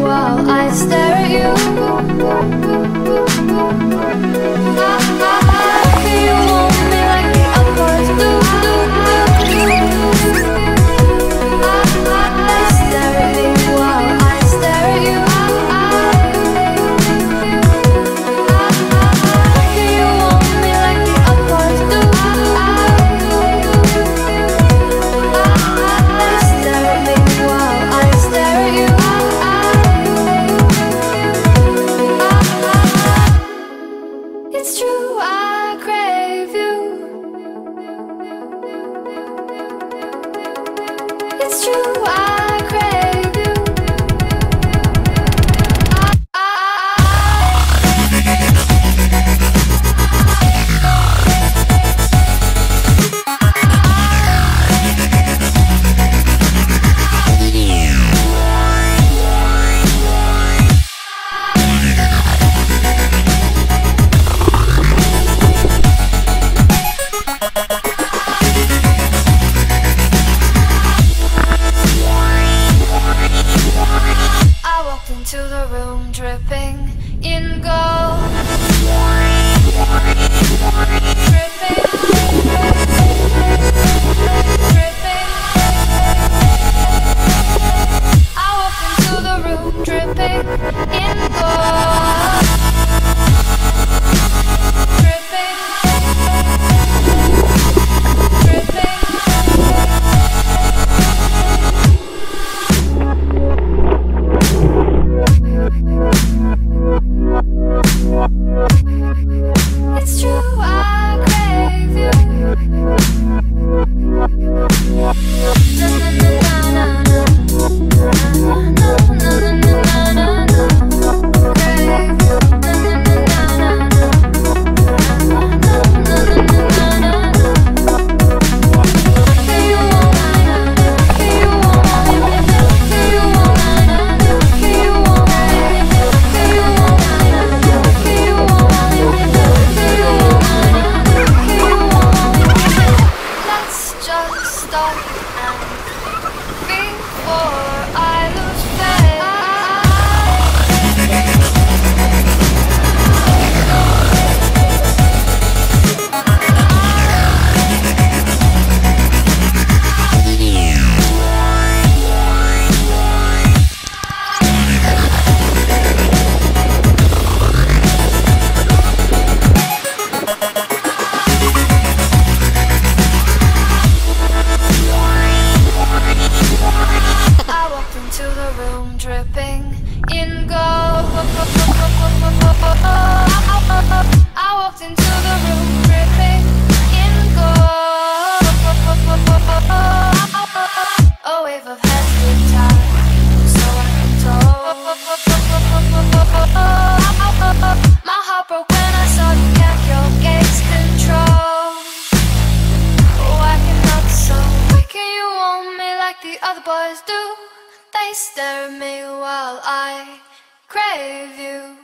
while I stare at you. Ah, ah. room dripping in gold. for dripping in gold. stare at me while I crave you.